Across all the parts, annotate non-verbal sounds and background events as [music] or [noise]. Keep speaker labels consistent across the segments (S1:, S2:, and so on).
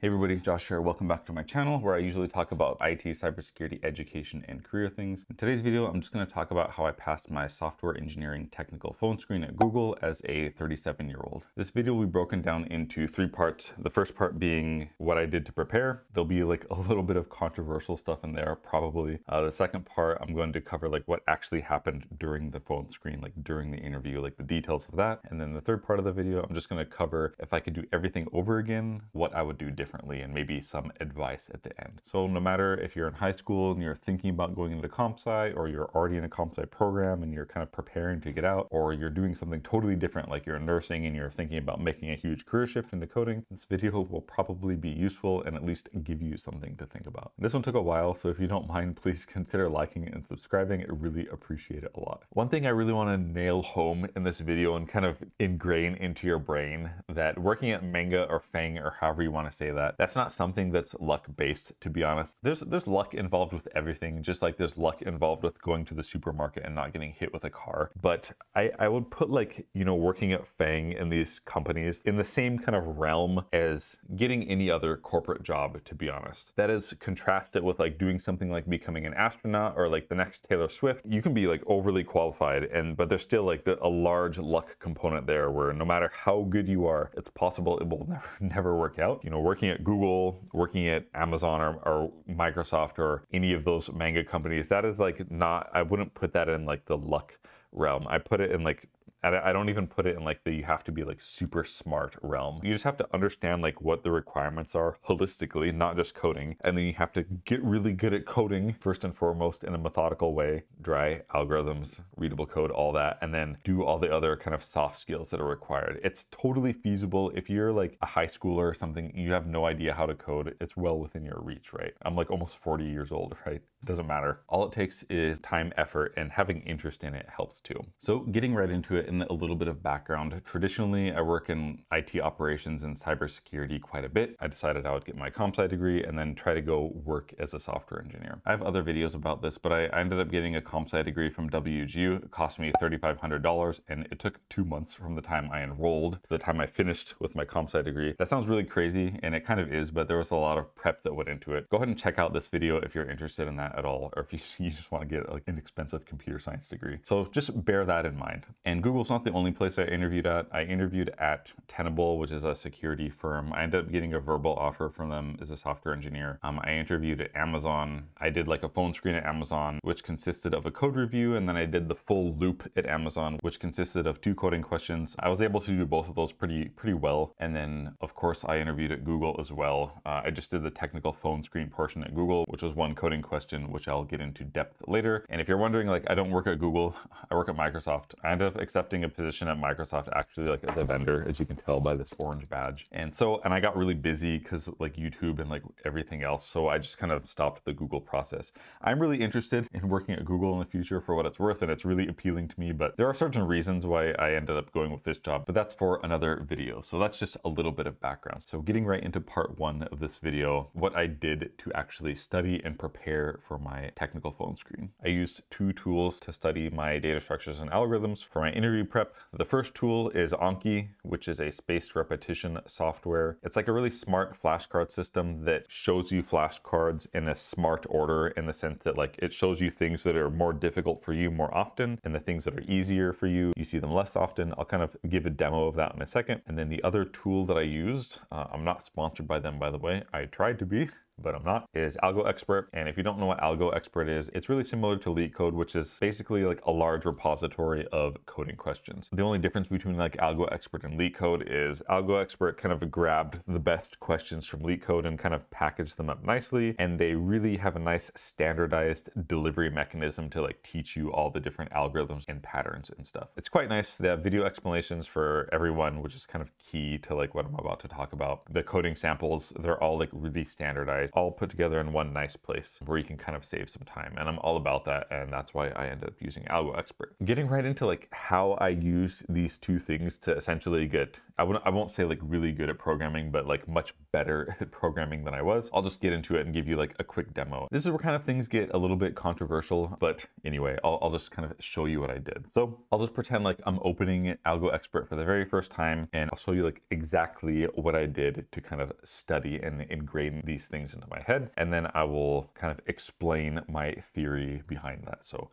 S1: Hey everybody, Josh here. Welcome back to my channel where I usually talk about IT, cybersecurity, education, and career things. In today's video, I'm just going to talk about how I passed my software engineering technical phone screen at Google as a 37 year old. This video will be broken down into three parts. The first part being what I did to prepare. There'll be like a little bit of controversial stuff in there, probably. Uh, the second part, I'm going to cover like what actually happened during the phone screen, like during the interview, like the details of that. And then the third part of the video, I'm just going to cover if I could do everything over again, what I would do differently differently and maybe some advice at the end. So no matter if you're in high school and you're thinking about going into comp sci or you're already in a comp sci program and you're kind of preparing to get out or you're doing something totally different like you're nursing and you're thinking about making a huge career shift into coding, this video will probably be useful and at least give you something to think about. This one took a while, so if you don't mind, [laughs] please consider liking and subscribing. I really appreciate it a lot. One thing I really want to nail home in this video and kind of ingrain into your brain that working at Manga or Fang or however you want to say that, that's not something that's luck based, to be honest. There's there's luck involved with everything, just like there's luck involved with going to the supermarket and not getting hit with a car. But I, I would put like, you know, working at Fang and these companies in the same kind of realm as getting any other corporate job, to be honest. That is contrasted with like doing something like becoming an astronaut or like the next Taylor Swift. You can be like overly qualified and but there's still like the, a large luck component there where no matter how good you are, it's possible it will [laughs] never never work out. You know, working at Google, working at Amazon or, or, Microsoft or any of those manga companies, that is like not, I wouldn't put that in like the luck realm. I put it in like I don't even put it in like the you have to be like super smart realm. You just have to understand like what the requirements are holistically, not just coding. And then you have to get really good at coding first and foremost in a methodical way, dry algorithms, readable code, all that, and then do all the other kind of soft skills that are required. It's totally feasible. If you're like a high schooler or something, you have no idea how to code, it's well within your reach, right? I'm like almost 40 years old, [laughs] right? Doesn't matter. All it takes is time, effort, and having interest in it helps too. So getting right into it in a little bit of background. Traditionally, I work in IT operations and cybersecurity quite a bit. I decided I would get my comp sci degree and then try to go work as a software engineer. I have other videos about this, but I, I ended up getting a comp sci degree from WGU. It cost me $3,500 and it took two months from the time I enrolled to the time I finished with my comp sci degree. That sounds really crazy and it kind of is, but there was a lot of prep that went into it. Go ahead and check out this video if you're interested in that at all, or if you, [laughs] you just want to get like an expensive computer science degree. So just bear that in mind. And Google's not the only place I interviewed at. I interviewed at Tenable, which is a security firm. I ended up getting a verbal offer from them as a software engineer. Um, I interviewed at Amazon. I did like a phone screen at Amazon, which consisted of a code review, and then I did the full loop at Amazon, which consisted of two coding questions. I was able to do both of those pretty pretty well. And then, of course, I interviewed at Google as well. Uh, I just did the technical phone screen portion at Google, which was one coding question, which I'll get into depth later. And if you're wondering, like, I don't work at Google, I work at Microsoft. I ended up accepting a position at Microsoft actually like as a vendor, as you can tell by this orange badge. And so, and I got really busy because like YouTube and like everything else. So I just kind of stopped the Google process. I'm really interested in working at Google in the future for what it's worth. And it's really appealing to me, but there are certain reasons why I ended up going with this job, but that's for another video. So that's just a little bit of background. So getting right into part one of this video, what I did to actually study and prepare for my technical phone screen. I used two tools to study my data structures and algorithms for my interview prep. The first tool is Anki, which is a spaced repetition software. It's like a really smart flashcard system that shows you flashcards in a smart order in the sense that like it shows you things that are more difficult for you more often and the things that are easier for you, you see them less often. I'll kind of give a demo of that in a second. And then the other tool that I used, uh, I'm not sponsored by them by the way, I tried to be, but I'm not, is Algo Expert. And if you don't know what Algo Expert is, it's really similar to LeetCode, which is basically like a large repository of coding questions. The only difference between like Algo Expert and LeetCode is Algo Expert kind of grabbed the best questions from LeetCode and kind of packaged them up nicely. And they really have a nice standardized delivery mechanism to like teach you all the different algorithms and patterns and stuff. It's quite nice. They have video explanations for everyone, which is kind of key to like what I'm about to talk about. The coding samples, they're all like really standardized summarized, all put together in one nice place where you can kind of save some time. And I'm all about that. And that's why I ended up using Algo Expert. Getting right into like how I use these two things to essentially get, I won't, I won't say like really good at programming, but like much better [laughs] at programming than I was. I'll just get into it and give you like a quick demo. This is where kind of things get a little bit controversial, but anyway, I'll, I'll just kind of show you what I did. So I'll just pretend like I'm opening Algo Expert for the very first time and I'll show you like exactly what I did to kind of study and ingrain these things into my head. And then I will kind of explain my theory behind that. So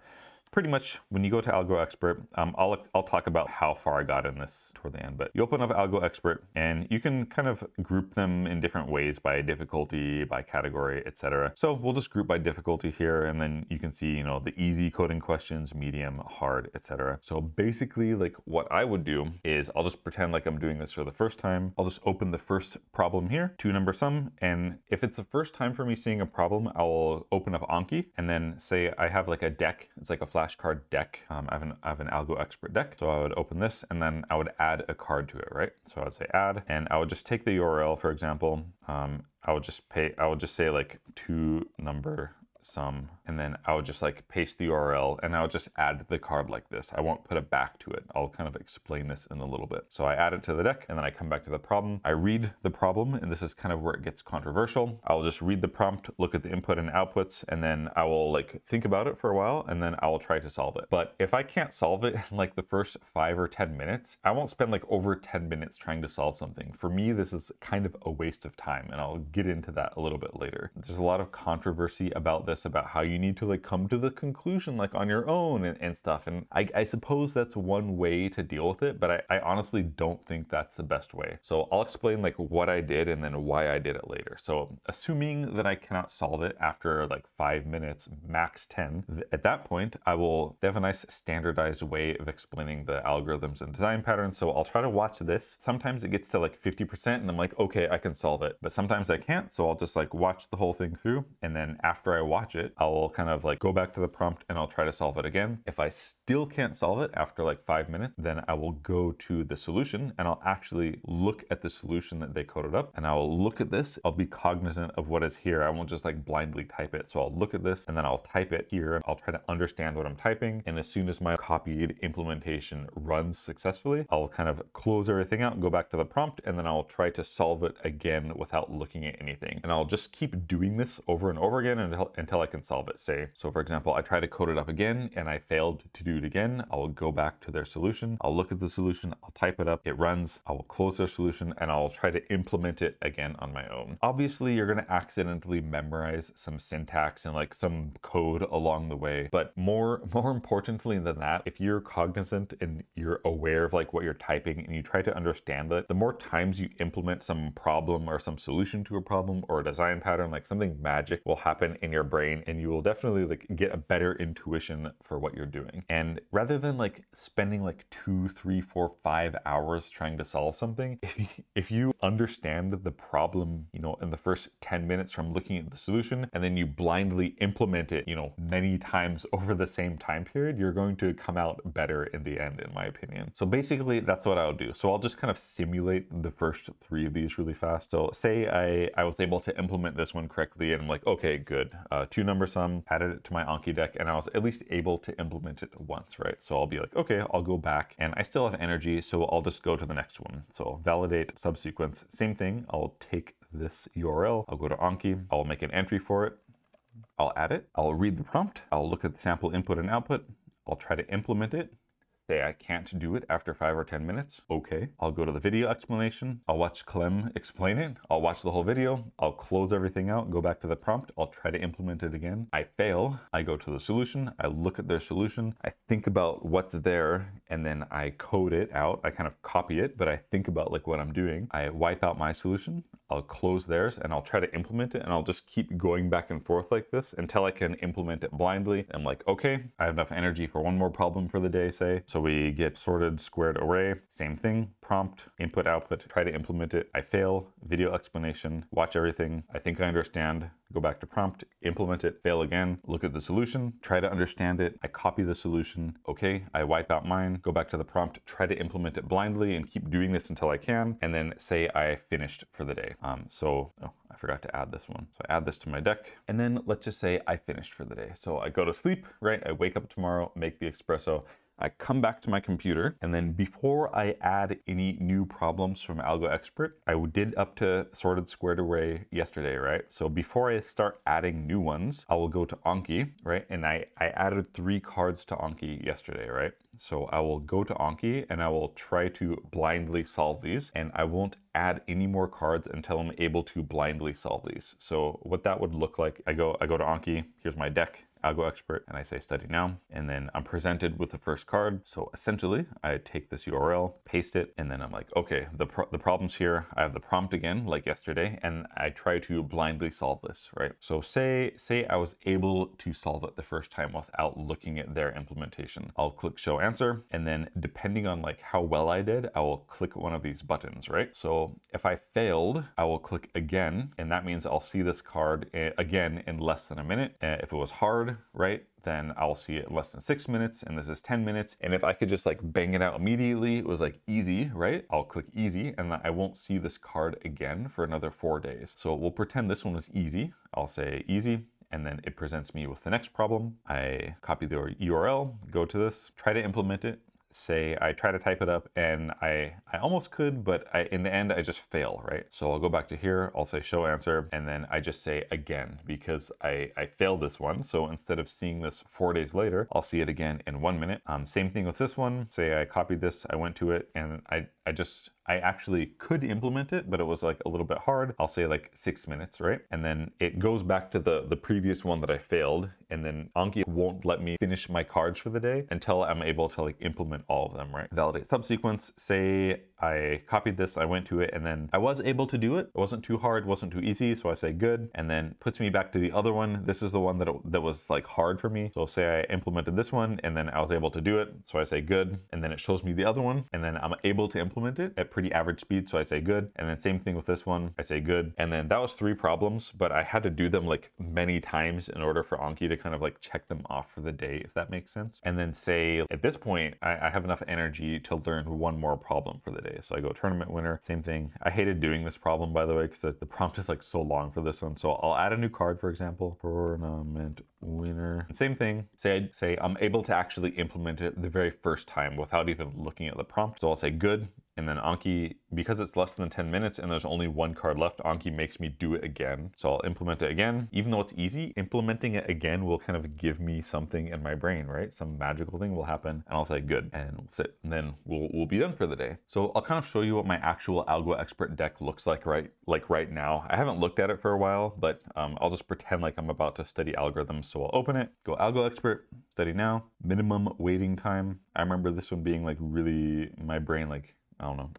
S1: pretty much when you go to AlgoExpert, um, I'll, I'll talk about how far I got in this toward the end, but you open up Algo Expert and you can kind of group them in different ways by difficulty, by category, etc. So we'll just group by difficulty here and then you can see, you know, the easy coding questions, medium, hard, etc. So basically like what I would do is I'll just pretend like I'm doing this for the first time. I'll just open the first problem here, two number sum. And if it's the first time for me seeing a problem, I'll open up Anki and then say I have like a deck. It's like a flashcard deck. Um, I, have an, I have an AlgoExpert deck. So I would open this and then I would add a card to it, right? So I would say add, and I would just take the URL, for example. Um, I would just pay, I would just say like two number sum, and then I would just like paste the URL and I would just add the card like this. I won't put it back to it. I'll kind of explain this in a little bit. So I add it to the deck and then I come back to the problem. I read the problem and this is kind of where it gets controversial. I'll just read the prompt, look at the input and outputs, and then I will like think about it for a while and then I will try to solve it. But if I can't solve it in like the first five or 10 minutes, I won't spend like over 10 minutes trying to solve something. For me, this is kind of a waste of time and I'll get into that a little bit later. There's a lot of controversy about this, about how you need to like come to the conclusion like on your own and, and stuff. And I, I, suppose that's one way to deal with it, but I, I honestly don't think that's the best way. So I'll explain like what I did and then why I did it later. So assuming that I cannot solve it after like five minutes, max 10, at that point, I will they have a nice standardized way of explaining the algorithms and design patterns. So I'll try to watch this. Sometimes it gets to like 50% and I'm like, okay, I can solve it. But sometimes I can't. So I'll just like watch the whole thing through. And then after I watch it, I will kind of like go back to the prompt and I'll try to solve it again. If I still can't solve it after like five minutes, then I will go to the solution and I'll actually look at the solution that they coded up and I will look at this. I'll be cognizant of what is here. I won't just like blindly type it. So I'll look at this and then I'll type it here. I'll try to understand what I'm typing. And as soon as my copied implementation runs successfully, I'll kind of close everything out and go back to the prompt and then I'll try to solve it again without looking at anything. And I'll just keep doing this over and over again until, until I can solve it. Say, so for example, I try to code it up again and I failed to do it again. I'll go back to their solution. I'll look at the solution. I'll type it up. It runs. I will close their solution and I'll try to implement it again on my own. Obviously, you're going to accidentally memorize some syntax and like some code along the way. But more, [laughs] more importantly than that, if you're cognizant and you're aware of like what you're typing and you try to understand it, the more times you implement some problem or some solution to a problem or a design pattern, like something magic will happen in your brain and you will definitely like get a better intuition for what you're doing. And rather than like spending like two, three, four, five hours trying to solve something, [laughs] if you, if you understand the problem, you know, in the first 10 minutes from looking at the solution, and then you blindly implement it, you know, many times [laughs] over the same time period, you're going to come out better in the end, in my opinion. So basically that's what I'll do. So I'll just kind of simulate the first three of these really fast. So say I, I was able to implement this one correctly and I'm like, okay, good. Uh, two number sum, added it to my Anki deck, and I was at least able to implement it once, right? So I'll be like, okay, I'll go back, and I still have energy, so I'll just go to the next one. So validate subsequence, same thing. I'll take this URL, I'll go to Anki, I'll make an entry for it, I'll add it, I'll read the prompt, I'll look at the sample input and output, I'll try to implement it, say I can't do it after five or 10 minutes, okay. I'll go to the video explanation. I'll watch Clem explain it. I'll watch the whole video. I'll close everything out, go back to the prompt. I'll try to implement it again. I fail. I go to the solution. I look at their solution. I think about what's there and then I code it out. I kind of copy it, but I think about like what I'm doing. I wipe out my solution. I'll close theirs and I'll try to implement it and I'll just keep going back and forth like this until I can implement it blindly. I'm like, okay, I have enough energy for one more problem for the day, say. So we get sorted squared array, same thing, prompt, input, output, try to implement it. I fail, video explanation, watch everything. I think I understand, go back to prompt, implement it, fail again, look at the solution, try to understand it. I copy the solution. Okay, I wipe out mine, go back to the prompt, try to implement it blindly and keep doing this until I can, and then say I finished for the day. Um, so, oh, I forgot to add this one. So I add this to my deck and then let's just say I finished for the day. So I go to sleep, right? I wake up tomorrow, make the espresso, I come back to my computer and then before I add any new problems from Algo Expert, I did up to sorted squared array yesterday, right? So before I start adding new ones, I will go to Anki, right? And I, I added three cards to Anki yesterday, right? So I will go to Anki and I will try to blindly solve these and I won't add any more cards until I'm able to blindly solve these. So what that would look like, I go, I go to Anki, here's my deck, AlgoExpert and I say study now and then I'm presented with the first card. So essentially I take this URL, paste it, and then I'm like, okay, the, pro the problem's here. I have the prompt again, like yesterday, and I try to blindly solve this, right? So say, say I was able to solve it the first time without looking at their implementation. I'll click show answer and then depending on like how well I did, I will click one of these buttons, right? So if I failed, I will click again and that means I'll see this card eh, again in less than a minute. Eh, if it was hard, right, then I'll see it in less than six minutes, and this is 10 minutes. And if I could just like bang it out immediately, it was like easy, right? I'll click easy, and I won't see this card again for another four days. So we'll pretend this one was easy. I'll say easy, and then it presents me with the next problem. I copy the URL, go to this, try to implement it, say I try to type it up and I, I almost could, but I, in the end, I just fail, right? So I'll go back to here, I'll say show answer, and then I just say again, because I, I failed this one. So instead of seeing this four days later, I'll see it again in one minute. Um, same thing with this one. Say I copied this, I went to it, and I, I just I actually could implement it, but it was like a little bit hard. I'll say like six minutes, right? And then it goes back to the, the previous one that I failed. And then Anki won't let me finish my cards for the day until I'm able to like implement all of them, right? Validate subsequence, say I copied this, I went to it, and then I was able to do it. It wasn't too hard, wasn't too easy, so I say good, and then puts me back to the other one. This is the one that, it, that was like hard for me. So say I implemented this one, and then I was able to do it, so I say good, and then it shows me the other one, and then I'm able to implement it at pretty average speed, so I say good, and then same thing with this one, I say good, and then that was three problems, but I had to do them like many times in order for Anki to kind of like check them off for the day, if that makes sense. And then say, at this point, I, I have enough energy to learn one more problem for the day. So I go tournament winner, same thing. I hated doing this problem, by the way, because the, the prompt is like so long for this one. So I'll add a new card, for example, tournament winner. Same thing, say, say I'm able to actually implement it the very first time without even looking at the prompt. So I'll say good, and then Anki, because it's less than 10 minutes and there's only one card left, Anki makes me do it again. So I'll implement it again. Even though it's easy, implementing it again will kind of give me something in my brain, right? Some magical thing will happen and I'll say good and we'll sit and then we'll, we'll be done for the day. So I'll kind of show you what my actual Algo Expert deck looks like right, like right now. I haven't looked at it for a while, but um, I'll just pretend like I'm about to study algorithms. So I'll open it, go Algo Expert, study now, minimum waiting time. I remember this one being like really, my brain like I don't know.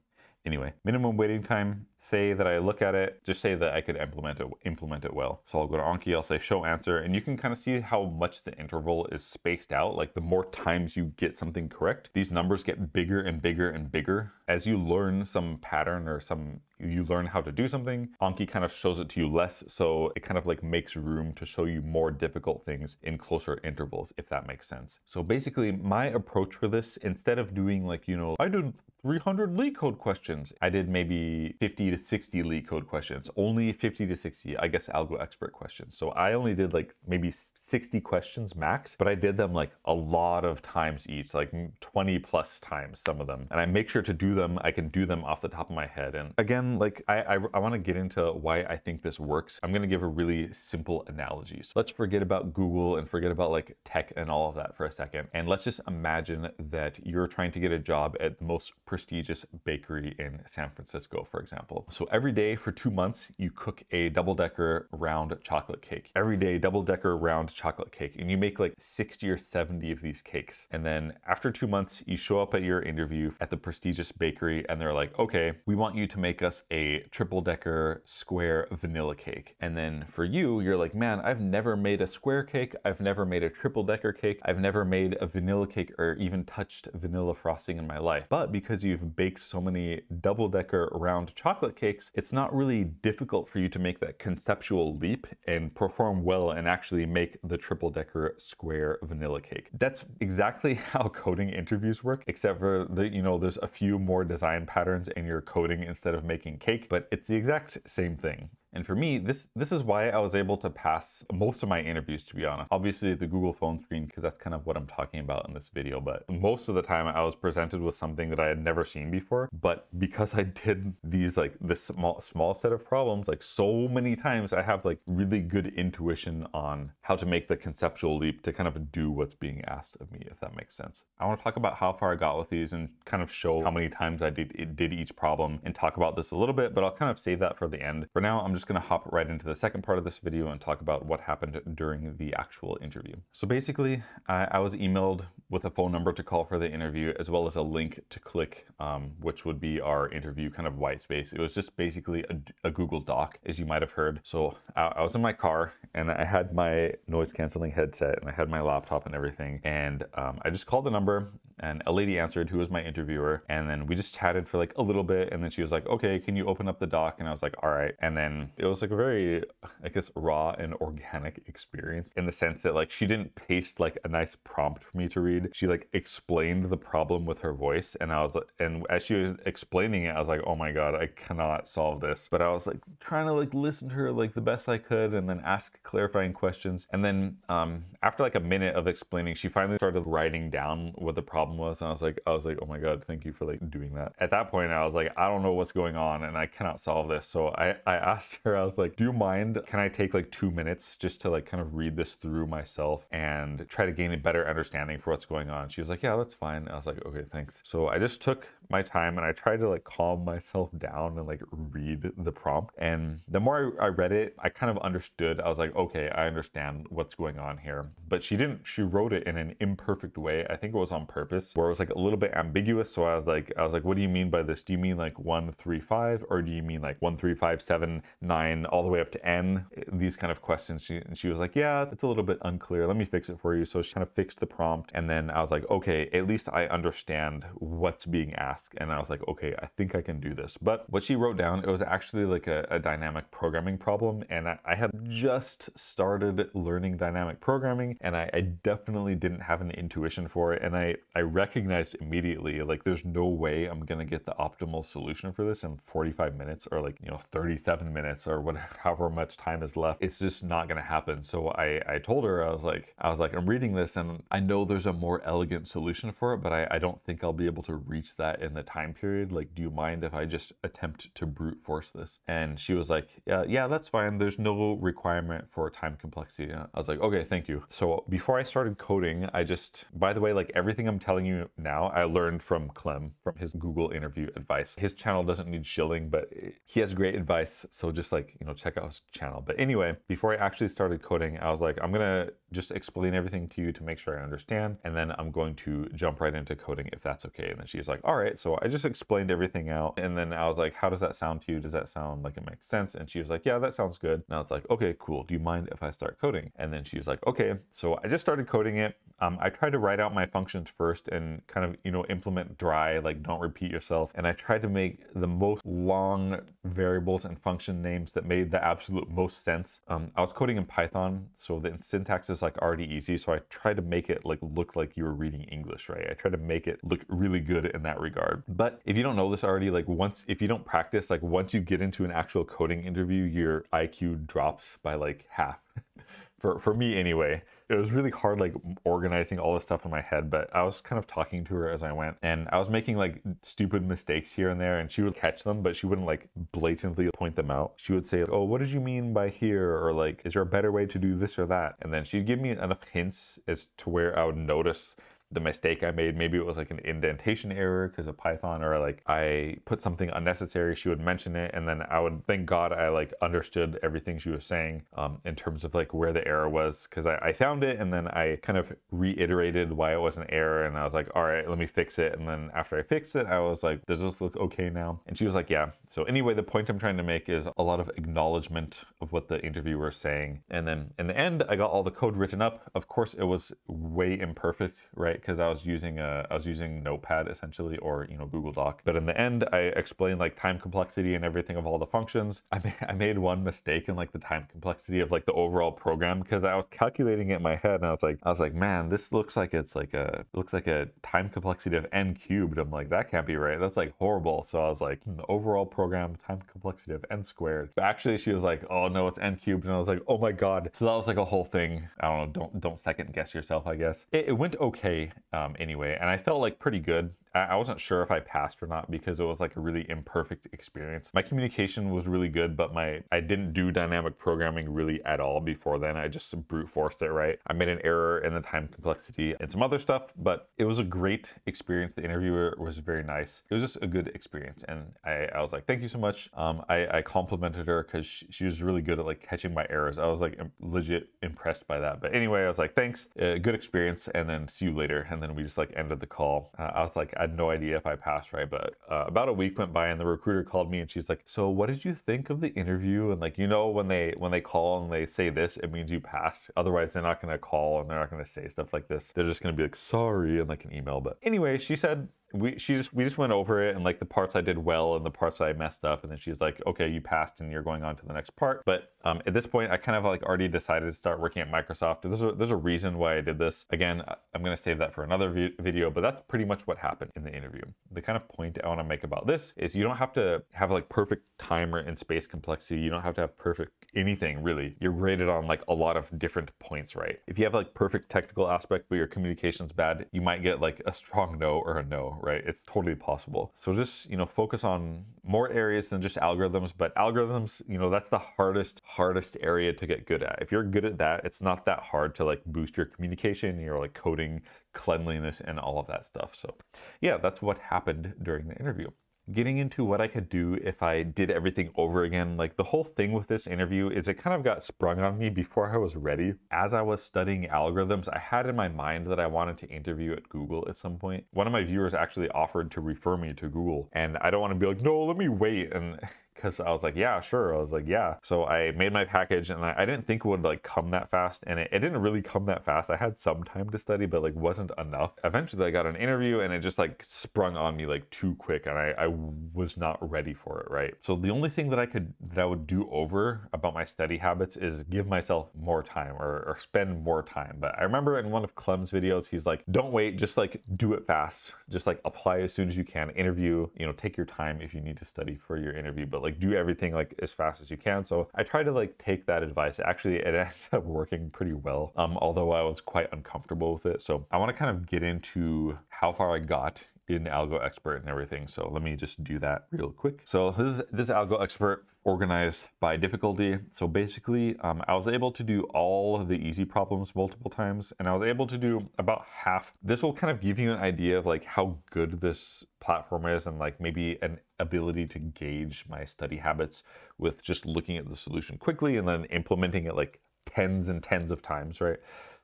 S1: Anyway, minimum waiting time, say that I look at it, just say that I could implement it, implement it well. So I'll go to Anki, I'll say show answer, and you can kind of see how much the interval is spaced out. Like the more times you get something correct, these numbers get bigger and bigger and bigger. As you learn some pattern or some you learn how to do something, Anki kind of shows it to you less, so it kind of like makes room to show you more difficult things in closer intervals, if that makes sense. So basically, my approach for this, instead of doing like, you know, I did 300 LeetCode questions, I did maybe 50 to 60 LeetCode questions, only 50 to 60, I guess, algo expert questions. So I only did like maybe 60 questions max, but I did them like a lot of times each, like 20 plus times, some of them. And I make sure to do them, I can do them off the top of my head. And again, again, like I, I, I want to get into why I think this works. I'm going to give a really simple analogy. So let's forget about Google and forget about like tech and all of that for a second. And let's just imagine that you're trying to get a job at the most prestigious bakery in San Francisco, for example. So every day for two months, you cook a double decker round chocolate cake. Every day, double decker round chocolate cake. And you make like 60 or 70 of these cakes. And then after two months, you show up at your interview at the prestigious bakery and they're like, okay, we want you to make us us a triple decker square vanilla cake. And then for you, you're like, man, I've never made a square cake. I've never made a triple decker cake. I've never made a vanilla cake or even touched vanilla frosting in my life. But because you've baked so many double decker round chocolate cakes, it's not really difficult for you to make that conceptual leap and perform well and actually make the triple decker square vanilla cake. That's exactly [laughs] how coding interviews work, except for the, you know, there's a few more design patterns in your coding instead of making cake, but it's the exact same thing. And for me, this this is why I was able to pass most of my interviews, to be honest. Obviously the Google phone screen, because that's kind of what I'm talking about in this video, but most of the time I was presented with something that I had never seen before. But because I did these like this small small set of problems like so many times, I have like really good intuition on how to make the conceptual leap to kind of do what's being asked of me, if that makes sense. I want to talk about how far I got with these and kind of show how many times I did, did each problem and talk about this a little bit, but I'll kind of save that for the end. For now, I'm just going to hop right into the second part of this video and talk about what happened during the actual interview. So basically, I, I was emailed with a phone number to call for the interview, as well as a link to click, um, which would be our interview kind of white space. It was just basically a, a Google Doc, as you might have heard. So I, I was in my car and I had my noise canceling headset and I had my laptop and everything. And um, I just called the number and a lady answered who was my interviewer. And then we just chatted for like a little bit. And then she was like okay can you open up the doc? And i was like all right. And then it was like a very i guess raw and organic experience in the sense that like she didn't paste like a nice prompt for me to read. She like explained the problem with her voice. And i was like and as she was explaining it i was like oh my god i cannot solve this. But i was like trying to like listen to her like the best i could and then ask clarifying questions. And then um after like a minute of explaining she finally started writing down what the problem problem was and I was like I was like oh my god thank you for like doing that. At that point I was like I don't know what's going on and I cannot solve this. So I I [laughs] asked her I was like do you mind can I take like two minutes just to like kind of read this through myself and try to gain a better understanding for what's going on? She was like yeah that's fine. I was like okay thanks. So I just took my time and I tried to like calm myself down and like read the prompt. And the more I, I read it I kind of understood. I was like okay I understand what's going on here. But she didn't she wrote it in an imperfect way. I think it was on purpose where it was like a little bit ambiguous. So I was like, I was like, what do you mean by this? Do you mean like one, three, five, or do you mean like one, three, five, seven, nine, all the way up to N? These kind of questions. She, and she was like, yeah, it's a little bit unclear. Let me fix it for you. So she kind of fixed the prompt. And then I was like, okay, at least I understand what's being asked. And I was like, okay, I think I can do this. But what she wrote down, it was actually like a, a dynamic programming problem. And I, I, had just started learning dynamic programming and I, I definitely didn't have an intuition for it. And I, I recognized immediately like there's no way I'm gonna get the optimal solution for this in 45 minutes or like you know 37 minutes or whatever [laughs] however much time is left. It's just not gonna happen. So I I told her I was like I was like I'm reading this and I know there's a more elegant solution for it, but I, I don't think I'll be able to reach that in the time period. Like, do you mind if I just attempt to brute force this? And she was like, yeah, yeah, that's fine. There's no requirement for time complexity. I was like, okay, thank you. So before I started coding, I just, by the way, like everything I'm telling telling you now, I learned from Clem, from his Google interview advice. His channel doesn't need shilling, but he has great advice. So just like, you know, check out his channel. But anyway, before I actually started coding, I was like, I'm going to just explain everything to you to make sure I understand. And then I'm going to jump right into coding if that's okay. And then she's like, all right. So I just explained everything out. And then I was like, how does that sound to you? Does that sound like it makes sense? And she was like, yeah, that sounds good. Now it's like, okay, cool. Do you mind if I start coding? And then she was like, okay. So I just started coding it. Um, I tried to write out my functions first and kind of, you know, implement dry, like don't repeat yourself. And I tried to make the most long variables and function names that made the absolute most sense. Um, I was coding in Python, so the syntax is like already easy. So I tried to make it like look like you were reading English, right? I tried to make it look really good in that regard. But if you don't know this already, like once, if you don't practice, like once you get into an actual coding interview, your IQ drops by like half. [laughs] for, for me anyway it was really hard like organizing all this stuff in my head but i was kind of talking to her as i went and i was making like stupid mistakes here and there and she would catch them but she wouldn't like blatantly point them out. She would say oh what did you mean by here? or like is there a better way to do this or that? And then she'd give me enough hints as to where i would notice the mistake I made. Maybe it was like an indentation error because of Python, or like I put something unnecessary. She would mention it, and then I would thank God I like understood everything she was saying um, in terms of like where the error was because I, I found it, and then I kind of reiterated why it was an error, and I was like, all right, let me fix it. And then after I fixed it, I was like, does this look okay now? And she was like, yeah. So anyway, the point I'm trying to make is a lot of acknowledgement of what the interviewer is saying, and then in the end, I got all the code written up. Of course, it was way imperfect, right? Because I was using a, I was using Notepad essentially, or you know Google Doc. But in the end, I explained like time complexity and everything of all the functions. I made, I made one mistake in like the time complexity of like the overall program because I was calculating it in my head and I was like, I was like, man, this looks like it's like a looks like a time complexity of n cubed. I'm like, that can't be right. That's like horrible. So I was like, hmm, overall program program time complexity of n squared. But actually she was like, oh no, it's n cubed. And I was like, oh my God. So that was like a whole thing. I don't know, don't, don't second guess yourself, I guess. It, it went okay um, anyway. And I felt like pretty good. I wasn't sure if I passed or not because it was like a really imperfect experience. My communication was really good, but my I didn't do dynamic programming really at all before then. I just brute forced it right. I made an error in the time complexity and some other stuff, but it was a great experience. The interviewer was very nice. It was just a good experience, and I, I was like, thank you so much. Um, I, I complimented her because she, she, was really good at like catching my errors. I was like legit impressed by that. But anyway, I was like, thanks, uh, good experience, and then see you later. And then we just like ended the call. Uh, I was like, I had no idea if I passed right, but uh, about a week went by, and the recruiter called me, and she's like, so what did you think of the interview? And like, you know, when they when they call and they say this, it means you passed. Otherwise, they're not gonna call and they're not gonna say stuff like this. They're just gonna be like, sorry, and like an email. But anyway, she said we she just we just went over it and like the parts I did well and the parts I messed up. And then she's like okay you passed and you're going on to the next part. But um, at this point I kind of like already decided to start working at Microsoft. There's a, there's a reason why I did this. Again I'm gonna save that for another vi video but that's pretty much what happened in the interview. The kind of point I want to make about this is you don't have to have like perfect timer and space complexity. You don't have to have perfect anything really. You're graded on like a lot of different points right? If you have like perfect technical aspect but your communication's bad you might get like a strong no or a no right? It's totally possible. So just, you know, focus on more areas than just algorithms, but algorithms, you know, that's the hardest, hardest area to get good at. If you're good at that, it's not that hard to like boost your communication, your like coding, cleanliness, and all of that stuff. So yeah, that's what happened during the interview getting into what I could do if I did everything over again. Like the whole thing with this interview is it kind of got sprung on me before I was ready. As I was studying algorithms, I had in my mind that I wanted to interview at Google at some point. One of my viewers actually offered to refer me to Google, and I don't want to be like, no, let me wait. And [laughs] because I was like, yeah, sure. I was like, yeah. So I made my package and I, I didn't think it would like come that fast. And it, it, didn't really come that fast. I had some time to study, but like wasn't enough. Eventually I got an interview and it just like sprung on me like too quick and I, I was not ready for it, right? So the only thing that I could, that I would do over about my study habits is give myself more time or, or spend more time. But I remember in one of Clem's videos, he's like, don't wait, just like do it fast. Just like apply as soon as you can, interview, you know, take your time if you need to study for your interview, but like do everything like as fast as you can. So I try to like take that advice. Actually, it [laughs] ended up working pretty well, um, although I was quite uncomfortable with it. So I want to kind of get into how far I got in Algo Expert and everything. So let me just do that real quick. So this is, this is Algo Expert organized by difficulty. So basically, um, I was able to do all of the easy problems multiple times, and I was able to do about half. This will kind of give you an idea of like how good this platform is and like maybe an ability to gauge my study habits with just looking at the solution quickly and then implementing it like tens and tens of times, right?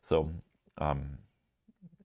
S1: So um,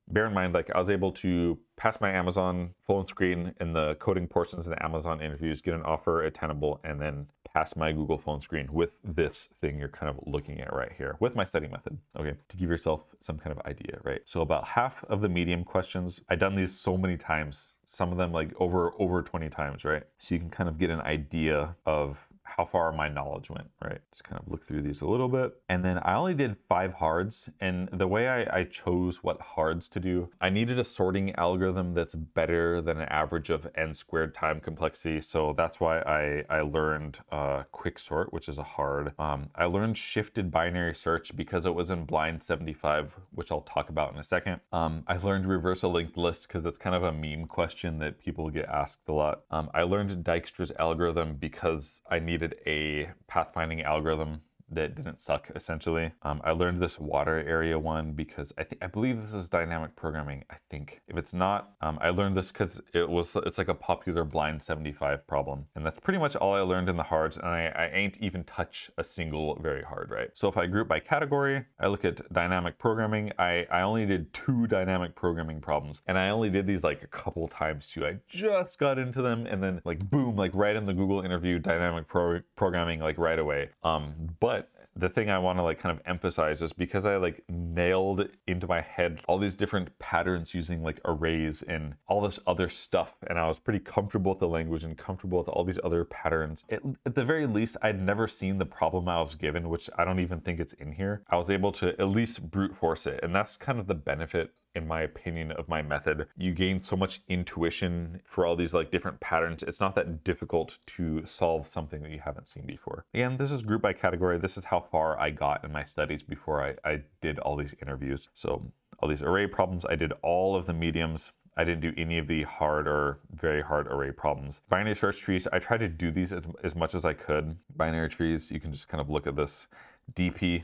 S1: bear in mind, like I was able to pass my Amazon phone screen in the coding portions of the Amazon interviews, get an offer at Tenable, and then pass my Google phone screen with this thing you're kind of looking at right here with my study method. Okay, to give yourself some kind of idea, right? So about half of the medium questions, I've done these so many times, some of them like over over 20 times, right? So you can kind of get an idea of how far my knowledge went, right? Just kind of look through these a little bit. And then I only did five hards. And the way I, I, chose what hards to do, I needed a sorting algorithm that's better than an average of n squared time complexity. So that's why I, I learned uh, quick sort, which is a hard. Um, I learned shifted binary search because it was in blind 75, which I'll talk about in a second. Um, I learned reversal linked list because that's kind of a meme question that people get asked a lot. Um, I learned Dijkstra's algorithm because I needed needed a pathfinding algorithm that didn't suck essentially. Um, I learned this water area one because I think I believe this is dynamic programming. I think if it's not, um, I learned this because it was it's like a popular blind 75 problem, and that's pretty much all I learned in the hards. And I, I ain't even touch a single very hard right. So if I group by category, I look at dynamic programming. I I only did two dynamic programming problems, and I only did these like a couple times too. I just got into them, and then like boom, like right in the Google interview, dynamic pro- programming like right away. Um, but the thing I want to like kind of emphasize is because I like nailed into my head all these different patterns using like arrays and all this other stuff, and I was pretty comfortable with the language and comfortable with all these other patterns. It, at the very least, I'd never seen the problem I was given, which I don't even think it's in here. I was able to at least brute force it, and that's kind of the benefit in my opinion, of my method. You gain so much intuition for all these like different patterns. It's not that difficult to solve something that you haven't seen before. Again, this is group by category. This is how far I got in my studies before I, I did all these interviews. So all these array problems, I did all of the mediums. I didn't do any of the hard or very hard array problems. Binary search trees, I tried to do these as, as much as I could. Binary trees, you can just kind of look at this. DP,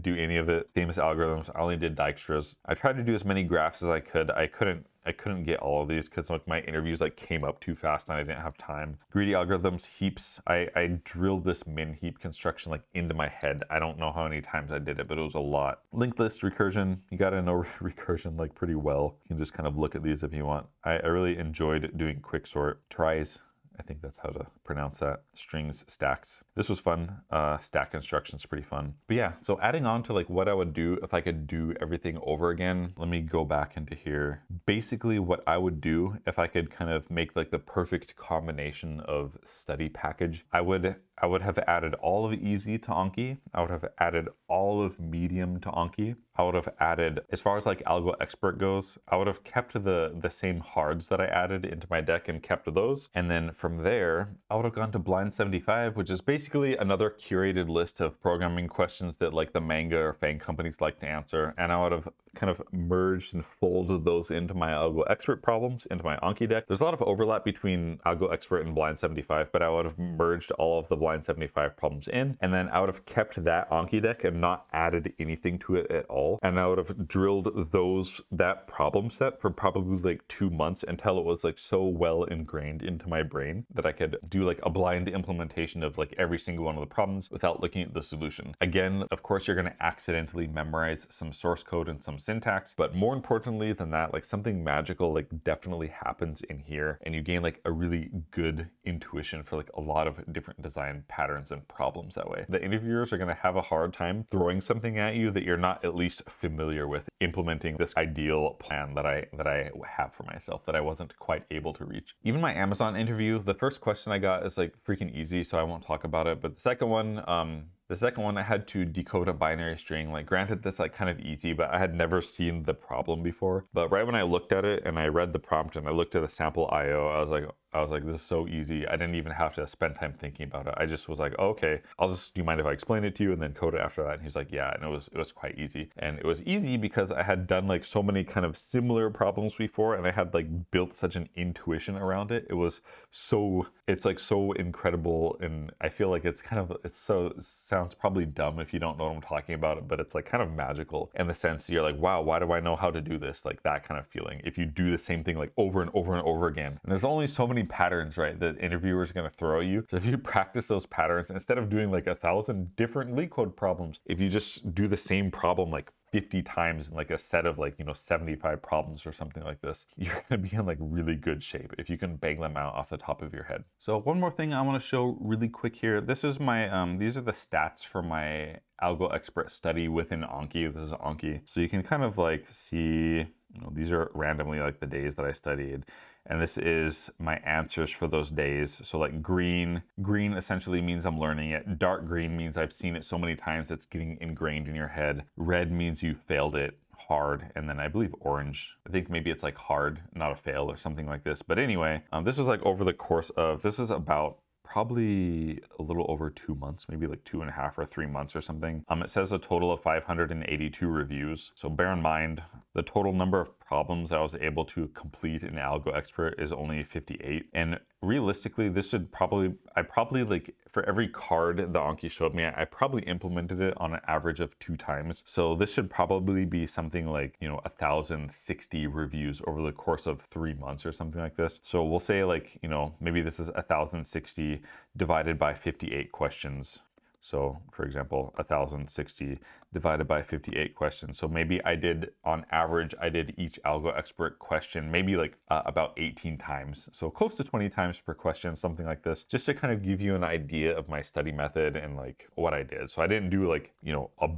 S1: do any of it. Famous algorithms, I only did Dijkstra's. I tried to do as many graphs as I could. I couldn't I couldn't get all of these because like my interviews like came up too fast and I didn't have time. Greedy algorithms, heaps. I, I drilled this min heap construction like into my head. I don't know how many times I did it, but it was a lot. Linked list recursion, you gotta know [laughs] recursion like pretty well. You can just kind of look at these if you want. I, I really enjoyed doing quicksort. Tries, I think that's how to pronounce that. Strings, stacks. This was fun. Uh, stack instructions, pretty fun. But yeah, so adding on to like what I would do if I could do everything over again, let me go back into here. Basically what I would do if I could kind of make like the perfect combination of study package, I would I would have added all of easy to Anki. I would have added all of medium to Anki. I would have added, as far as like Algo Expert goes, I would have kept the, the same hards that I added into my deck and kept those. And then from there, I would have gone to Blind 75, which is basically another curated list of programming questions that like the manga or FANG companies like to answer. And I would have kind of merged and folded those into my Algo Expert problems, into my Anki deck. There's a lot of overlap between Algo Expert and Blind 75, but I would have merged all of the Blind 75 problems in, and then I would have kept that Anki deck and not added anything to it at all. And I would have drilled those, that problem set for probably like two months until it was like so well ingrained into my brain that I could do like a blind implementation of like every single one of the problems without looking at the solution. Again, of course, you're going to accidentally memorize some source code and some syntax, but more importantly than that, like something magical like definitely happens in here and you gain like a really good intuition for like a lot of different design patterns and problems that way. The interviewers are going to have a hard time throwing something at you that you're not at least familiar with implementing this ideal plan that I that I have for myself that I wasn't quite able to reach. Even my Amazon interview, the first question I got is like freaking easy, so I won't talk about it, but the second one um the second one, I had to decode a binary string. Like, granted, this like kind of easy, but I had never seen the problem before. But right when I looked at it and I read the prompt and I looked at the sample IO, I was like, I was like, this is so easy. I didn't even have to spend time thinking about it. I just was like, oh, okay, I'll just, do you mind if I explain it to you and then code it after that? And he's like, yeah, and it was, it was quite easy. And it was easy because I had done like so many kind of similar problems before and I had like built such an intuition around it. It was so, it's like so incredible. And I feel like it's kind of, it's so, sounds probably dumb if you don't know what I'm talking about, but it's like kind of magical in the sense you're like, wow, why do I know how to do this? Like that kind of feeling. If you do the same thing like over and over and over again. And there's only so many patterns, right, that interviewers are going to throw you. So if you practice those patterns, instead of doing like a thousand different LeetCode problems, if you just do the same problem like 50 times in like a set of like, you know, 75 problems or something like this, [laughs] you're gonna be in like really good shape if you can bang them out off the top of your head. So one more thing I wanna show really quick here. This is my, um, these are the stats for my Algo Expert study within Anki. This is Anki. So you can kind of like see, you know, these are randomly like the days that I studied and this is my answers for those days. So like green, green essentially means I'm learning it. Dark green means I've seen it so many times it's getting ingrained in your head. Red means you failed it hard and then I believe orange I think maybe it's like hard not a fail or something like this but anyway um, this is like over the course of this is about probably a little over two months, maybe like two and a half or three months or something. Um, it says a total of 582 reviews. So bear in mind, the total number of problems I was able to complete in Algo Expert is only 58. And realistically, this should probably, I probably like, for every card the Anki showed me, I probably implemented it on an average of two times. So this should probably be something like, you know, 1,060 reviews over the course of three months or something like this. So we'll say like, you know, maybe this is 1,060 divided by 58 questions. So for example, 1060 divided by 58 questions. So maybe I did, on average, I did each Algo Expert question maybe like uh, about 18 times. So close to 20 times per question, something like this, just to kind of give you an idea of my study method and like what I did. So I didn't do like, you know, a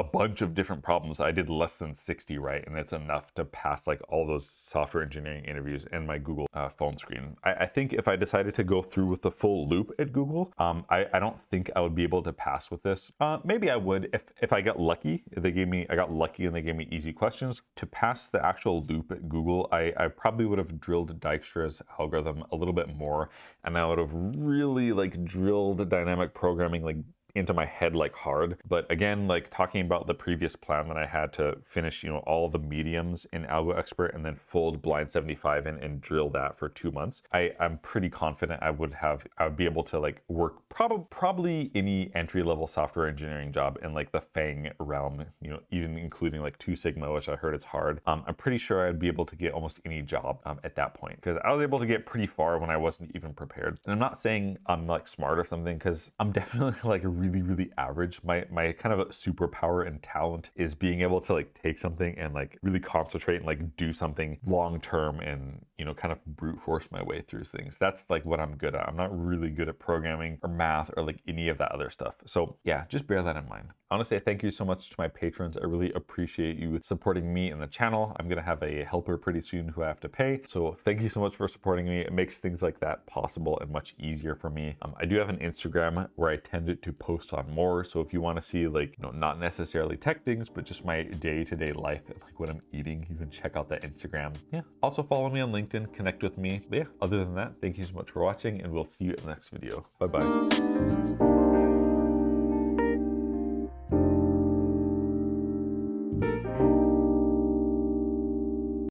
S1: a bunch of different problems. I did less than 60 right, and it's enough to pass like all those software engineering interviews and my Google uh, phone screen. I, I, think if I decided to go through with the full loop at Google, um, I, I, don't think I would be able to pass with this. Uh, maybe I would if, if I got lucky. They gave me, I got lucky and they gave me easy questions. To pass the actual loop at Google, I, I probably would have drilled Dijkstra's algorithm a little bit more, and I would have really like drilled dynamic programming like into my head like hard. But again, like talking about the previous plan that I had to finish, you know, all the mediums in Algo Expert and then fold Blind 75 in and drill that for two months, I, I'm pretty confident I would have, I would be able to like work probably probably any entry level software engineering job in like the FANG realm, you know, even including like Two Sigma, which I heard is hard. Um, I'm pretty sure I'd be able to get almost any job um, at that point because I was able to get pretty far when I wasn't even prepared. And I'm not saying I'm like smart or something because I'm [laughs] definitely like really, really average. My my kind of superpower and talent is being able to like take something and like really concentrate and like do something long term and you know kind of brute force my way through things. That's like what I'm good at. I'm not really good at programming or math or like any of that other stuff. So yeah, just bear that in mind. I want to say thank you so much to my patrons. I really appreciate you supporting me and the channel. I'm gonna have a helper pretty soon who I have to pay. So thank you so much for supporting me. It makes things like that possible and much easier for me. Um, I do have an Instagram where I tend to post on more. So if you want to see like, you know, not necessarily tech things, but just my day-to-day -day life and like what I'm eating, you can check out that Instagram. Yeah. Also follow me on LinkedIn, connect with me. But yeah, other than that, thank you so much for watching and we'll see you in the next video. Bye-bye.